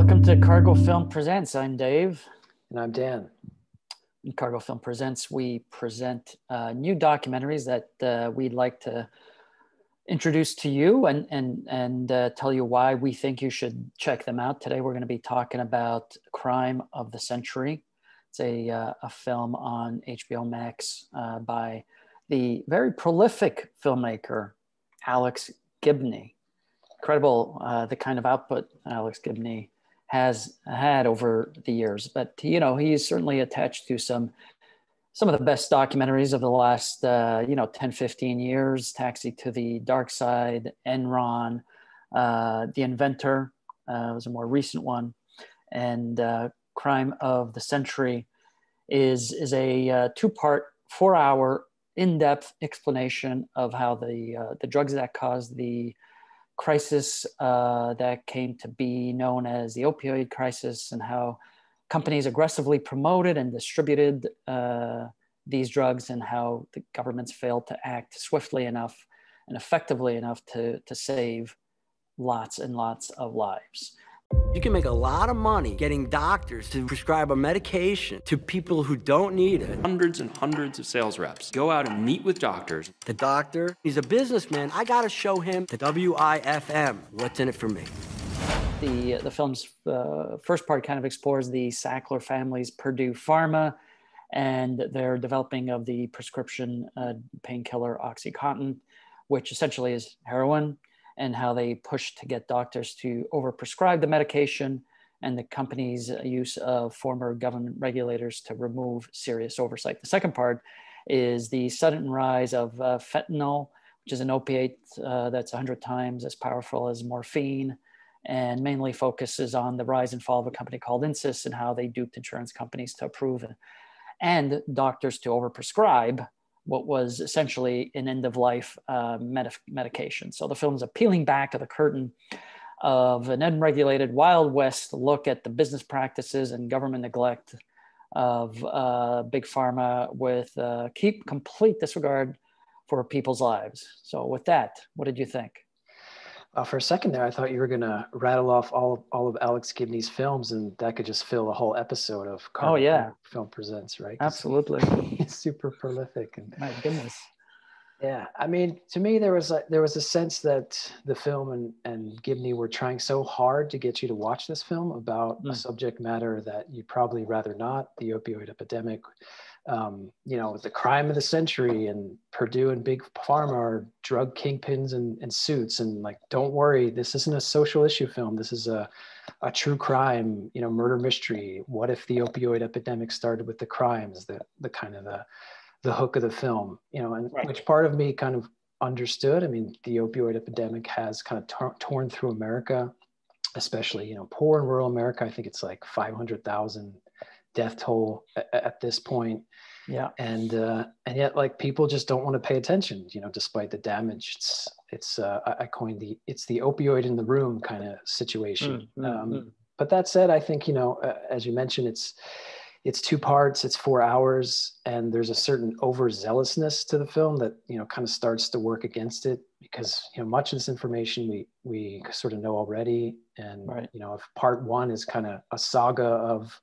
welcome to Cargo Film Presents. I'm Dave. And I'm Dan. In Cargo Film Presents, we present uh, new documentaries that uh, we'd like to introduce to you and, and, and uh, tell you why we think you should check them out. Today, we're going to be talking about Crime of the Century. It's a, uh, a film on HBO Max uh, by the very prolific filmmaker, Alex Gibney. Incredible uh, the kind of output Alex Gibney has had over the years. But you know, he's certainly attached to some some of the best documentaries of the last uh, you know 10, 15 years. Taxi to the Dark Side, Enron, uh, The Inventor uh, was a more recent one, and uh, Crime of the Century is is a uh, two part, four hour in depth explanation of how the uh, the drugs that caused the crisis uh, that came to be known as the opioid crisis and how companies aggressively promoted and distributed uh, these drugs and how the governments failed to act swiftly enough and effectively enough to, to save lots and lots of lives. You can make a lot of money getting doctors to prescribe a medication to people who don't need it. Hundreds and hundreds of sales reps go out and meet with doctors. The doctor, he's a businessman. I gotta show him the WIFM. What's in it for me? The, the film's uh, first part kind of explores the Sackler family's Purdue Pharma and their developing of the prescription uh, painkiller Oxycontin, which essentially is heroin and how they push to get doctors to overprescribe the medication and the company's use of former government regulators to remove serious oversight. The second part is the sudden rise of uh, fentanyl, which is an opiate uh, that's 100 times as powerful as morphine, and mainly focuses on the rise and fall of a company called Insys and how they duped insurance companies to approve and doctors to overprescribe what was essentially an end of life uh, med- medication. So the film is peeling back of the curtain of an unregulated Wild West look at the business practices and government neglect of uh, big pharma with uh, keep complete disregard for people's lives. So, with that, what did you think? Uh, for a second there, I thought you were going to rattle off all of, all of Alex Gibney's films, and that could just fill a whole episode of Carl oh yeah Film Presents, right? Absolutely, he's super prolific. And my goodness, yeah. I mean, to me, there was a, there was a sense that the film and and Gibney were trying so hard to get you to watch this film about mm. a subject matter that you'd probably rather not, the opioid epidemic um, you know, the crime of the century and Purdue and Big Pharma are drug kingpins and, and suits. And like, don't worry, this isn't a social issue film. This is a, a true crime, you know, murder mystery. What if the opioid epidemic started with the crimes? The, the kind of the, the hook of the film, you know, and right. which part of me kind of understood. I mean, the opioid epidemic has kind of tor- torn through America, especially, you know, poor and rural America. I think it's like 500,000 death toll at, at this point. Yeah. And uh, and yet like people just don't want to pay attention you know despite the damage. It's it's uh, I, coined the it's the opioid in the room kind of situation. Mm, mm, um, mm. but that said i think you know uh, as you mentioned it's it's two parts it's four hours and there's a certain overzealousness to the film that you know kind of starts to work against it because you know much of this information we we sort of know already. And right. you know if part one is kind of a saga of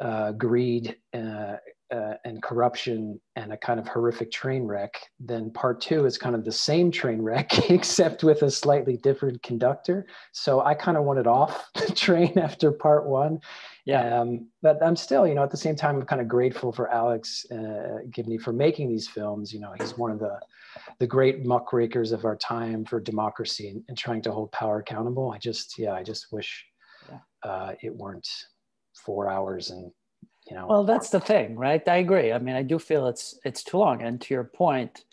uh, greed uh, uh, and corruption and a kind of horrific train wreck, then part two is kind of the same train wreck, except with a slightly different conductor. So I kind of wanted off the train after part one. Yeah. Um, but I'm still, you know, at the same time, I'm kind of grateful for Alex uh, Gibney for making these films. You know, he's one of the the great muckrakers of our time for democracy and, and trying to hold power accountable. I just, yeah, I just wish yeah. uh, it weren't four hours and you know. Well that's the thing right? I agree. I mean i do feel it's it's too long. And to your point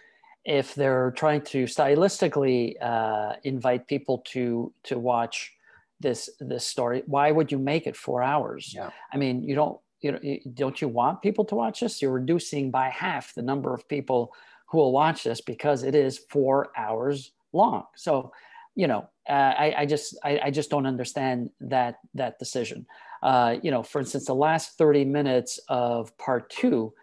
if they're trying to stylistically uh, invite people to to watch this this story why would you make it four hours? Yeah. i mean you don't you know don't you want people to watch this? You're reducing by half the number of people who will watch this because it is four hours long. So you know uh, I, I just I, I just don't understand that that decision uh, you know, for instance, the last 30 minutes of part two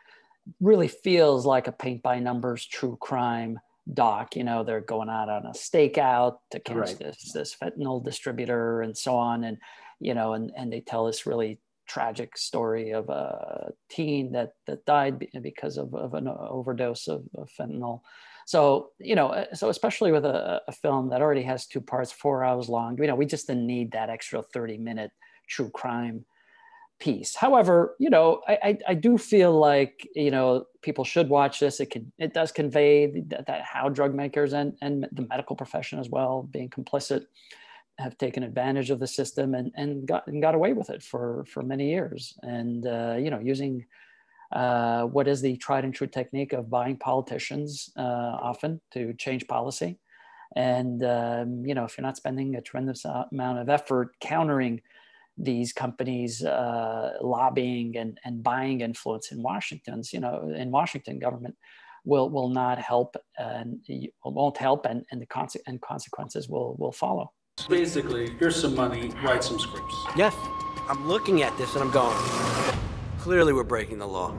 really feels like a paint by numbers true crime doc. You know, they're going out on a stakeout to catch right. this this fentanyl distributor and so on. And you know, and, and they tell this really tragic story of a teen that, that died because of, of an overdose of, of fentanyl. So, you know, uh, so especially with a, a, film that already has two parts, four hours long, you know, we just didn't need that extra 30 minute true crime piece. However, you know, I, I, I, do feel like, you know, people should watch this. It can, it does convey that, that how drug makers and, and the medical profession as well, being complicit, have taken advantage of the system and, and got, and got away with it for, for many years. And, uh, you know, using uh, what is the tried and true technique of buying politicians uh, often to change policy. And, um, you know, if you're not spending a tremendous amount of effort countering these companies uh, lobbying and, and buying influence in Washington's, you know, in Washington government will will not help and won't help and, and the conse- and consequences will will follow. Basically, here's some money, write some scripts. Yes, I'm looking at this and I'm going, clearly we're breaking the law.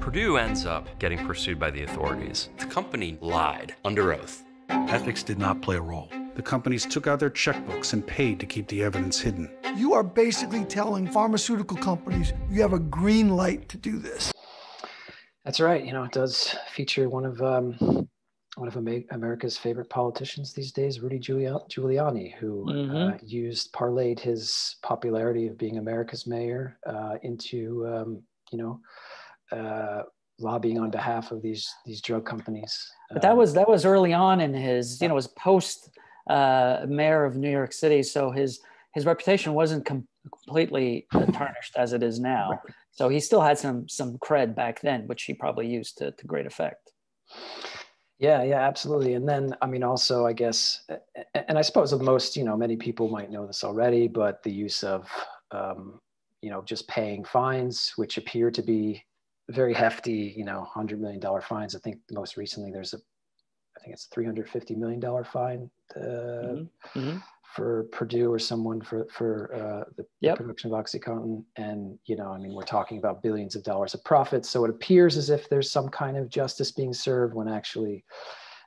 Purdue ends up getting pursued by the authorities. The company lied under oath. Ethics did not play a role. The companies took out their checkbooks and paid to keep the evidence hidden. You are basically telling pharmaceutical companies you have a green light to do this. That's right. You know, it does feature one of um, one of America's favorite politicians these days, Rudy Giuliani, who mm-hmm. uh, used parlayed his popularity of being America's mayor uh, into um, you know uh, lobbying on behalf of these these drug companies. But that um, was that was early on in his you know was post uh, mayor of New York City, so his his reputation wasn't com- completely tarnished as it is now. So he still had some some cred back then, which he probably used to, to great effect. Yeah, yeah, absolutely. And then, I mean, also, I guess, and I suppose most, you know, many people might know this already, but the use of, um, you know, just paying fines, which appear to be very hefty, you know, $100 million fines. I think most recently there's a think it's $350 million fine uh, mm-hmm. Mm-hmm. for Purdue or someone for, for uh, the, yep. the, production of OxyContin. And, you know, I mean, we're talking about billions of dollars of profits. So it appears as if there's some kind of justice being served when actually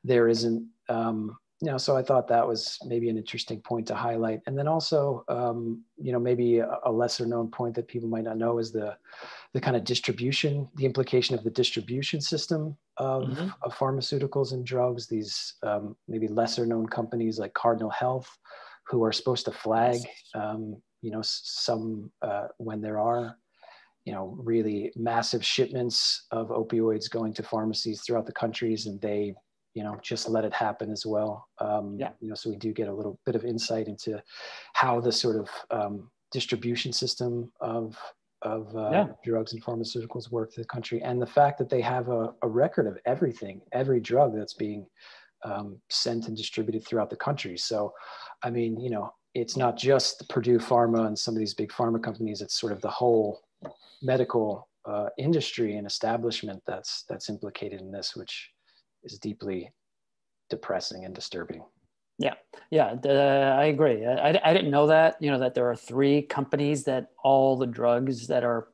there isn't. Um, you know, so I thought that was maybe an interesting point to highlight. And then also, um, you know, maybe a, a lesser known point that people might not know is the the kind of distribution, the implication of the distribution system of, mm-hmm. of pharmaceuticals and drugs. These um, maybe lesser known companies like Cardinal Health, who are supposed to flag, um, you know, some uh, when there are, you know, really massive shipments of opioids going to pharmacies throughout the countries, and they you know just let it happen as well um, yeah. you know so we do get a little bit of insight into how the sort of um, distribution system of of uh, yeah. drugs and pharmaceuticals work to the country, and the fact that they have a, a record of everything, every drug that's being um, sent and distributed throughout the country. So, I mean, you know, it's not just the Purdue Pharma and some of these big pharma companies; it's sort of the whole medical uh, industry and establishment that's that's implicated in this, which is deeply depressing and disturbing. Yeah, yeah, I agree. I, I didn't know that, you know, that there are three companies that all the drugs that are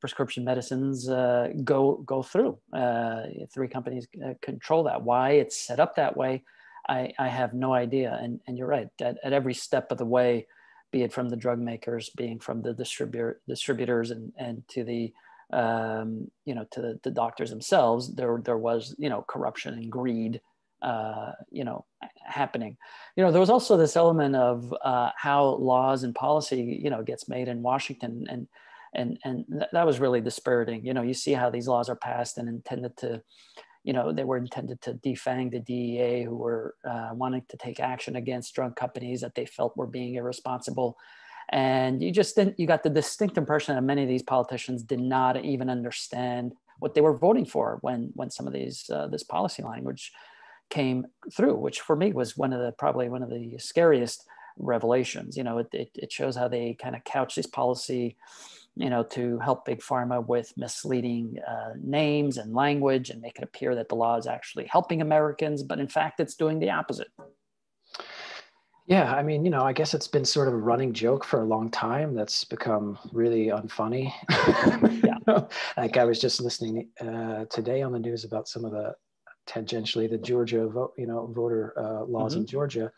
prescription medicines uh, go go through. Uh, three companies uh, control that. Why it's set up that way, I, I have no idea. And, and you're right, at, at every step of the way, be it from the drug makers, being from the distributor, distributors and, and to the, um, you know, to the, the doctors themselves, there, there was, you know, corruption and greed uh, you know happening. You know there was also this element of uh, how laws and policy you know gets made in washington and and and th- that was really dispiriting. You know you see how these laws are passed and intended to you know they were intended to defang the dea who were uh, wanting to take action against drug companies that they felt were being irresponsible and you just didn't you got the distinct impression that many of these politicians did not even understand what they were voting for when when some of these uh, this policy language came through, which for me was one of the probably one of the scariest revelations. You know, it, it, it shows how they kind of couch this policy, you know, to help big pharma with misleading uh, names and language and make it appear that the law is actually helping Americans, but in fact, it's doing the opposite. Yeah, I mean, you know, I guess it's been sort of a running joke for a long time. That's become really unfunny. yeah. like I was just listening uh, today on the news about some of the tangentially the Georgia vote, you know, voter uh, laws mm-hmm. in Georgia,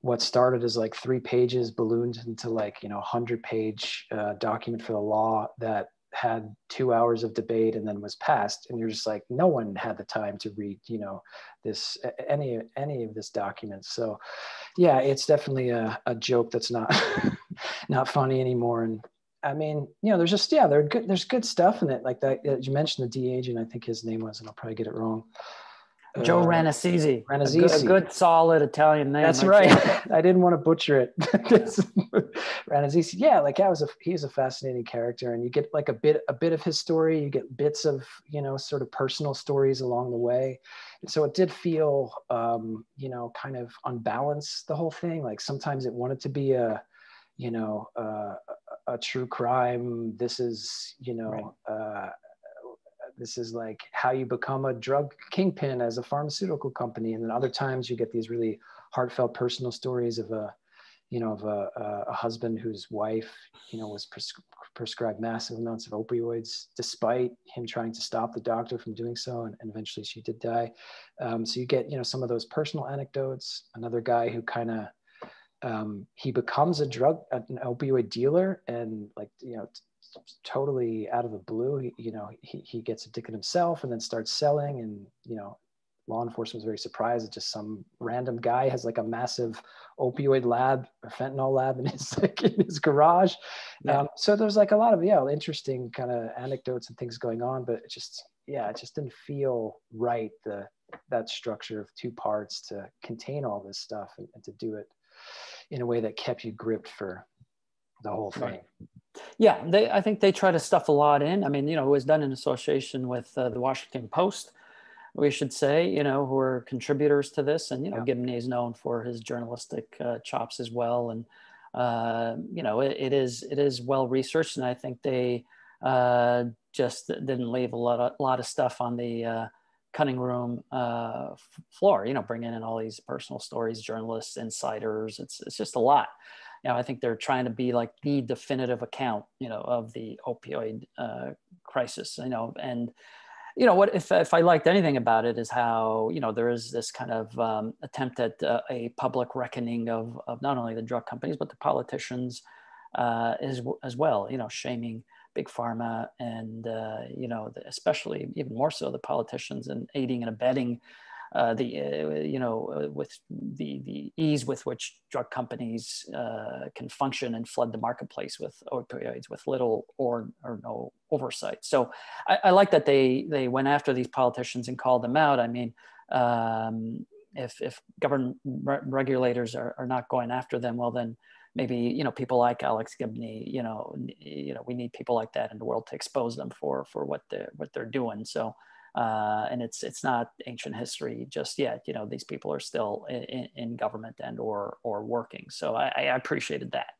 what started as like three pages ballooned into like you know 100 page uh, document for the law that had two hours of debate and then was passed and you're just like no one had the time to read you know this any any of this document. So yeah it's definitely a, a joke that's not not funny anymore. And i mean you know there's just yeah there's good there's good stuff in it. Like that you mentioned the DEA agent i think his name was and i'll probably get it wrong Joe uh. Rannazzisi. A good, a good, solid Italian name. That's right. I didn't want to butcher it. Rannazzisi. Yeah, like that was a he's a fascinating character, and you get like a bit a bit of his story. You get bits of you know sort of personal stories along the way, and so it did feel um, you know kind of unbalanced the whole thing. Like sometimes it wanted to be a you know uh, a, a true crime. This is you know. Right. Uh, this is like how you become a drug kingpin as a pharmaceutical company and then other times you get these really heartfelt personal stories of a you know of a, a husband whose wife you know was pres- prescribed massive amounts of opioids despite him trying to stop the doctor from doing so and, and eventually she did die. Um, so you get you know some of those personal anecdotes. Another guy who kind of um, he becomes a drug an opioid dealer and like you know totally out of the blue. He, you know, he, he gets addicted himself and then starts selling and, you know, law enforcement was very surprised that just some random guy has like a massive opioid lab or fentanyl lab in his like in his garage. Yeah. Um, so there's like a lot of yeah interesting kind of anecdotes and things going on, but it just yeah it just didn't feel right the that structure of two parts to contain all this stuff and, and to do it in a way that kept you gripped for the whole thing. Right. Yeah, they. I think they try to stuff a lot in. I mean, you know, it was done in association with uh, the Washington Post. We should say, you know, who are contributors to this, and you know, yeah. Gibney is known for his journalistic uh, chops as well, and uh, you know, it, it is it is well researched, and I think they uh, just didn't leave a lot of lot of stuff on the uh, cutting room uh, floor. You know, bringing in all these personal stories, journalists, insiders. It's it's just a lot you know, I think they're trying to be like the definitive account, you know, of the opioid uh, crisis, you know, and you know what if, if i liked anything about it is how you know there is this kind of um, attempt at uh, a public reckoning of, of not only the drug companies but the politicians uh, as, as well you know shaming big pharma and uh, you know especially even more so the politicians and aiding and abetting uh, the uh, you know uh, with the the ease with which drug companies uh, can function and flood the marketplace with opioids with little or or no oversight. So I, I like that they they went after these politicians and called them out. I mean. Um, if, if government re- regulators are, are not going after them, well, then maybe you know people like Alex Gibney, you know, you know, we need people like that in the world to expose them for for what they're what they're doing. So uh, and it's it's not ancient history just yet. You know, these people are still in, in government and or or working. So I, I, appreciated that.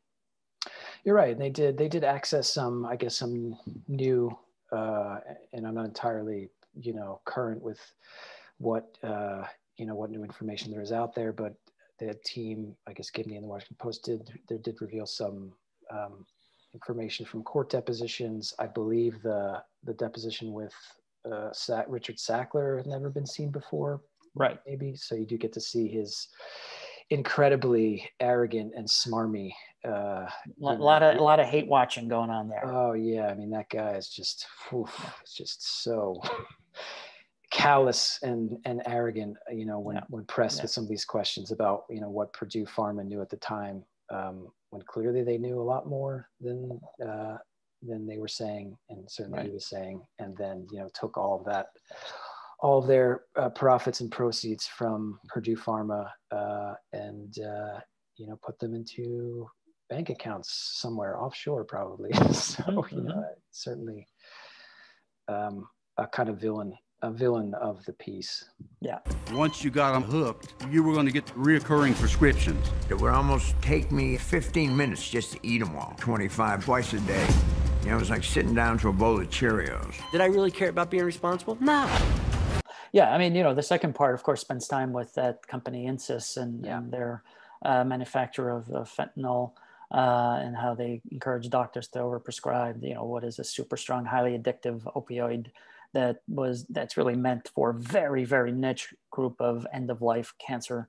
You're right. They did they did access some, I guess, some new, uh, and I'm not entirely you know current with what uh, you know what new information there is out there, but the team, I guess, Gibney and the Washington Post did they did reveal some. Um, information from court depositions. I believe the the deposition with uh, Sa- Richard Sackler has never been seen before. Right. Maybe. So you do get to see his incredibly arrogant and smarmy. Uh, a lot of a lot of hate watching going on there. Oh yeah, I mean that guy is just, oof, it's just so callous and and arrogant. You know, when yeah. when pressed yeah. with some of these questions about you know what Purdue Pharma knew at the time, um, when clearly they knew a lot more than uh, than they were saying, and certainly right. he was saying, and then you know took all of that, all of their uh, profits and proceeds from Purdue Pharma, uh, and uh, you know put them into bank accounts somewhere offshore, probably. so mm-hmm. you know, certainly um, a kind of villain a villain of the piece. Yeah. Once you got them hooked, you were going to get reoccurring prescriptions. It would almost take me 15 minutes just to eat them all, 25 twice a day. You know, it was like sitting down to a bowl of Cheerios. Did I really care about being responsible? No. Yeah, I mean, you know, the second part, of course, spends time with that company Insys and, yeah. and their uh, manufacturer of, of fentanyl uh, and how they encourage doctors to overprescribe. You know, what is a super strong, highly addictive opioid that was that's really meant for a very, very niche group of end of life cancer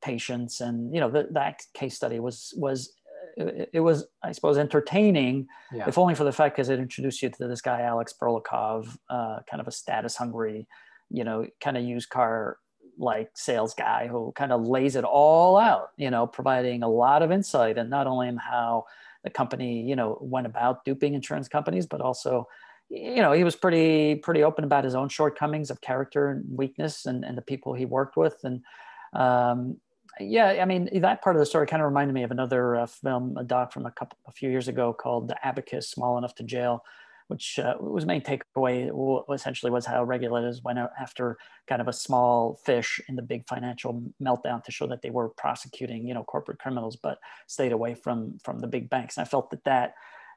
patients, and you know the, that case study was was it, it was I suppose entertaining, Yeah. if only for the fact because it introduced you to this guy Alex Burlakoff, uh, kind of a status hungry, you know, kind of used car like sales guy who kind of lays it all out, you know, providing a lot of insight and not only in how the company, you know, went about duping insurance companies, but also, you know, he was pretty pretty open about his own shortcomings of character and weakness and, and the people he worked with. And um, yeah, I mean, that part of the story kind of reminded me of another uh, film, a doc from a couple a few years ago called The Abacus, Small Enough to Jail, which uh, was main takeaway essentially was how regulators went out after kind of a small fish in the big financial meltdown to show that they were prosecuting, you know, corporate criminals, but stayed away from from the big banks. And I felt that that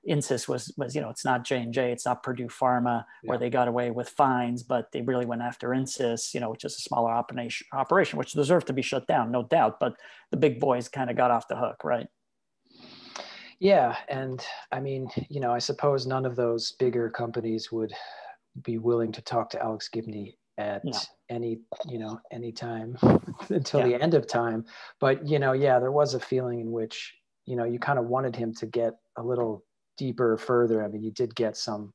insys was was you know it's not j&j it's not purdue pharma where they got away with fines but they really went after insys you know which is a smaller operation operation which deserved to be shut down no doubt but the big boys kind of got off the hook right Yeah, and I mean, you know, I suppose none of those bigger companies would be willing to talk to Alex Gibney at No. any, you know, any time until Yeah. the end of time. But you know, yeah, there was a feeling in which you know you kind of wanted him to get a little deeper, further. I mean, you did get some,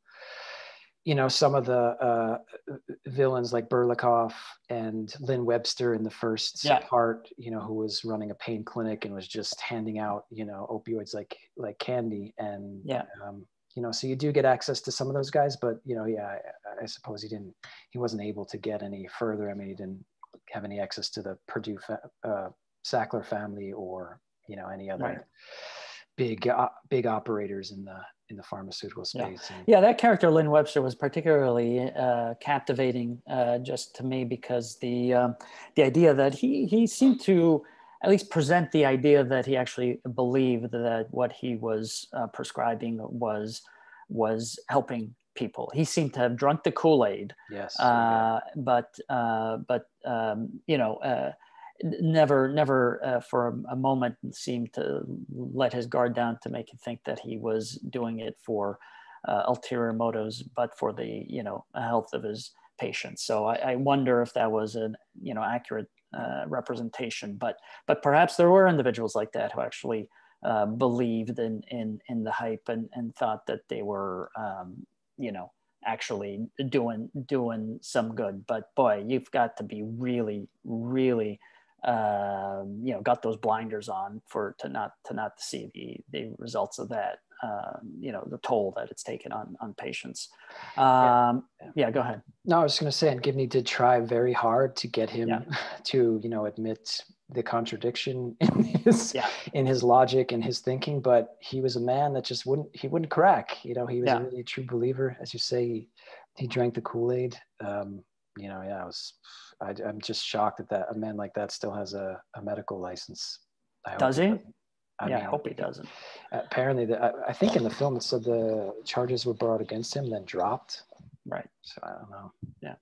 you know, some of the uh, villains like Burlakoff and Lynn Webster in the first Yeah. part, you know, who was running a pain clinic and was just handing out, you know, opioids like like candy. And Yeah. um, you know, so you do get access to some of those guys, but you know, yeah, I, I suppose he didn't, he wasn't able to get any further. I mean, he didn't have any access to the Purdue fa- uh, Sackler family or you know any other Right. Big uh, big operators in the in the pharmaceutical space. And- Yeah, that character Lynn Webster was particularly uh, captivating uh, just to me because the um, the idea that he he seemed to at least present the idea that he actually believed that what he was uh, prescribing was was helping people. He seemed to have drunk the Kool Aid, Yes. uh, but uh, but um, you know. Never never uh, for a, a moment seemed to let his guard down to make him think that he was doing it for uh, ulterior motives but for the you know health of his patients. So I, I wonder if that was an you know accurate uh, representation but but perhaps there were individuals like that who actually uh, believed in in in the hype and and thought that they were um, you know actually doing doing some good. But boy you've got to be really really um, you know got those blinders on for to not to not see the the results of that um, you know the toll that it's taken on on patients um, yeah. go ahead No, I was going to say, and Gibney did try very hard to get him Yeah. to, you know, admit the contradiction in his Yeah. in his logic and his thinking, but he was a man that just wouldn't he wouldn't crack. You know, he was Yeah. a really true believer, as you say. He, he drank the Kool Aid. Um, you know, yeah, I was. I, I'm just shocked that that a man like that still has a, a medical license. I hope Does he? I yeah mean, i hope he doesn't Apparently, the, I, I think in the film it said the charges were brought against him, then dropped. right So I don't know. Yeah.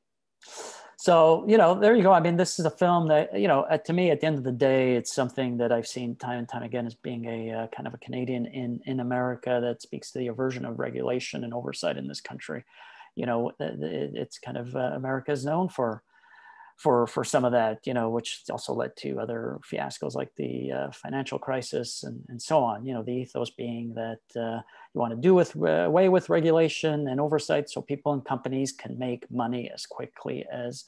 So you know there you go i mean this is a film that you know to me at the end of the day it's something that i've seen time and time again as being a uh, kind of a canadian in in america that speaks to the aversion of regulation and oversight in this country you know it- it- it's kind of uh, america is known for for for some of that you know which also led to other fiascos like the uh, financial crisis and, and so on you know the ethos being that uh, you want to do with uh, away with regulation and oversight so people and companies can make money as quickly as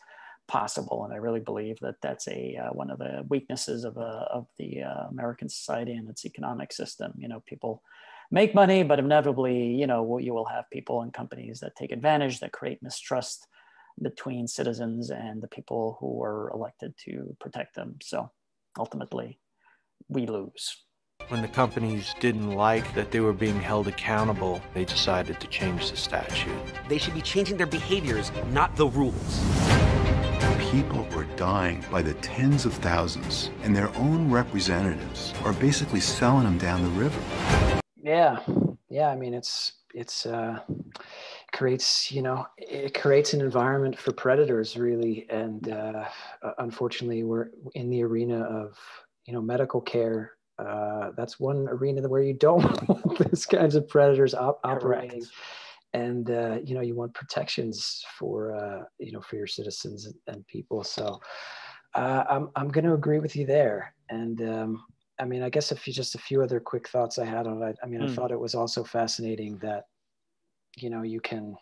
possible. And i really believe that that's a uh, one of the weaknesses of, uh, of the uh, american society and its economic system. You know people make money but inevitably you know you will have people and companies that take advantage that create mistrust between citizens and the people who are elected to protect them so ultimately we lose When the companies didn't like that they were being held accountable, they decided to change the statute. They should be changing their behaviors, not the rules. People are dying by the tens of thousands, and their own representatives are basically selling them down the river. Yeah, yeah. I mean, it's it's uh, creates you know it creates an environment for predators really, and uh, unfortunately, we're in the arena of you know medical care. Uh, that's one arena where you don't want these kinds of predators op- operating. And uh, you know you want protections for uh, you know for your citizens and, and people. So Uh, I'm I'm going to agree with you there, and um, I mean, I guess if you just a few other quick thoughts I had on it. I mean, mm. I hmm. thought it was also fascinating that, you know, you can,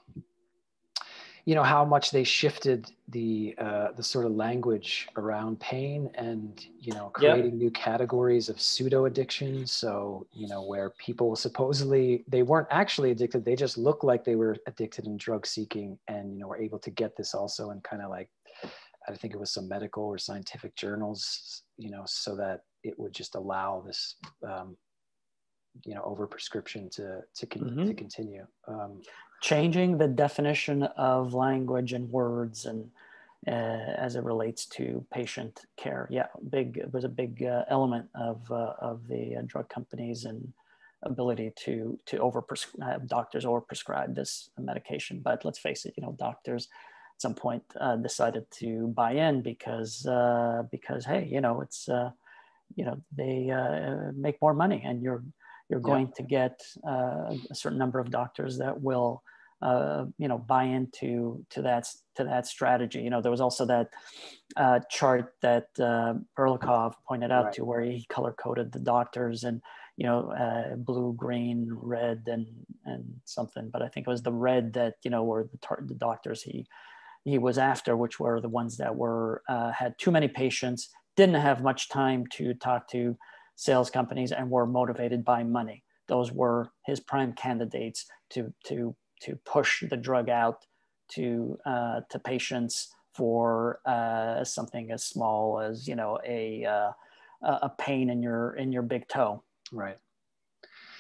you know, how much they shifted the uh, the sort of language around pain and you know creating yep. new categories of pseudo addiction. So you know, where people supposedly they weren't actually addicted, they just looked like they were addicted and drug seeking, and you know, were able to get this also and kind of like I think it was some medical or scientific journals, you know, so that it would just allow this, um, you know, overprescription to to, con- mm-hmm. to continue. Um, Changing the definition of language and words and uh, as it relates to patient care, yeah, big it was a big uh, element of uh, of the uh, drug companies and ability to to over doctors over prescribe this medication. But let's face it, you know, doctors at some point uh, decided to buy in because uh, because hey, you know it's uh, you know they uh, make more money, and you're you're going yeah. to get uh, a certain number of doctors that will uh, you know buy into to that to that strategy. You know there was also that chart that uh, Perlikov pointed out right. to where he color coded the doctors and you know, uh, blue, green, red, and and something. But I think it was the red that you know were the, tar- the doctors he he was after, which were the ones that were uh, had too many patients, didn't have much time to talk to sales companies, and were motivated by money. Those were his prime candidates to to to push the drug out to uh, to patients for uh, something as small as you know a uh, a pain in your in your big toe. Right.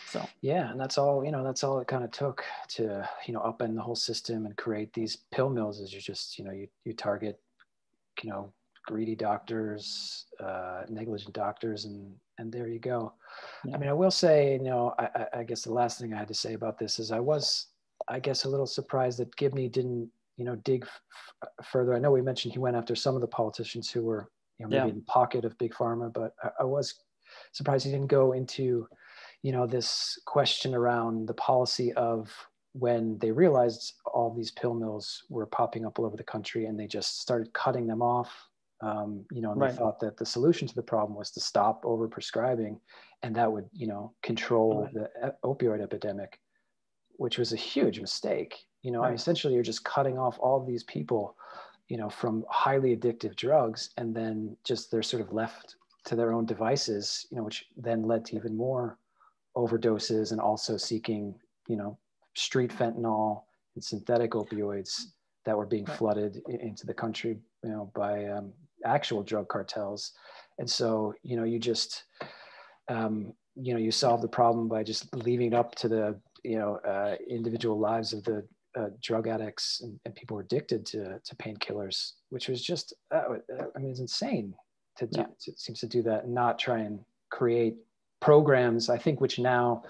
So yeah, and that's all you know. That's all it kind of took to you know upend the whole system and create these pill mills. Is you just you know you you target you know greedy doctors, uh, negligent doctors, and and there you go. Yeah. I mean, I will say, you know, I, I guess the last thing I had to say about this is I was, I guess, a little surprised that Gibney didn't, you know, dig f- further. I know we mentioned he went after some of the politicians who were, you know, maybe yeah. in the pocket of big pharma, but I, I was surprised he didn't go into you know this question around the policy of when they realized all these pill mills were popping up all over the country and they just started cutting them off um, you know and right. they thought that the solution to the problem was to stop over prescribing and that would you know control right. the opioid epidemic which was a huge mistake you know right. essentially you're just cutting off all of these people you know from highly addictive drugs and then just they're sort of left to their own devices you know which then led to even more overdoses and also seeking, you know, street fentanyl and synthetic opioids that were being flooded into the country, you know, by um, actual drug cartels. And so, you know, you just, um, you know, you solve the problem by just leaving it up to the, you know, uh, individual lives of the uh, drug addicts and, and, people addicted to, to painkillers, which was just, uh, I mean, it's insane to do, yeah. it seems to do that and not try and create programs, I think, which now,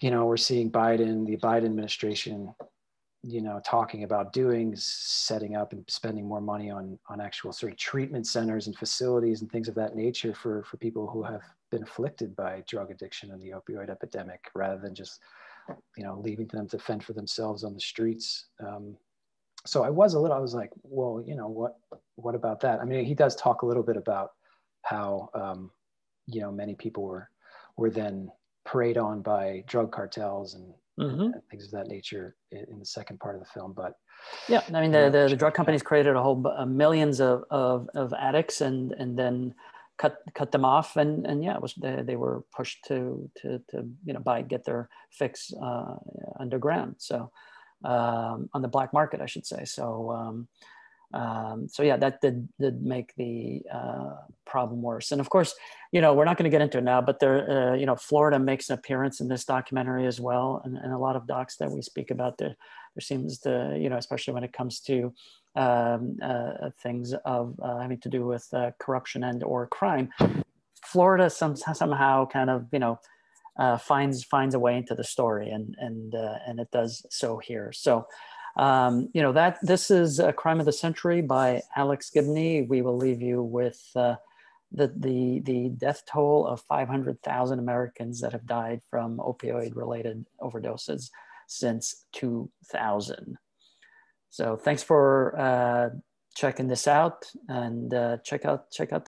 you know, we're seeing Biden, the Biden administration, you know, talking about doing, setting up and spending more money on on actual sort of treatment centers and facilities and things of that nature for for people who have been afflicted by drug addiction and the opioid epidemic, rather than just, you know, leaving them to fend for themselves on the streets. Um, so I was a little, I was like, well, you know, what what about that? I mean, he does talk a little bit about how, um, you know, many people were were then preyed on by drug cartels and, mm-hmm. and things of that nature in, in, the second part of the film. But yeah, I mean, the, the, the drug companies created a whole uh, millions of, of, of addicts and, and then cut, cut them off. And, and yeah, it was, they, they were pushed to, to, to, you know, buy, get their fix uh, underground. So um, on the black market, I should say. So, um, um, so yeah, that did did make the uh, problem worse. And of course, you know, we're not going to get into it now, but there, uh, you know, Florida makes an appearance in this documentary as well, and, and a lot of docs that we speak about there, there seems to, you know, especially when it comes to um, uh, things of uh, having to do with uh, corruption and or crime, Florida some, somehow kind of, you know. Uh, finds finds a way into the story and and and it does so here so um, you know that this is a crime of the century by Alex Gibney. We will leave you with uh, the, the the death toll of 500,000 Americans that have died from opioid-related overdoses since 2000. So thanks for uh, checking this out and uh, check out check out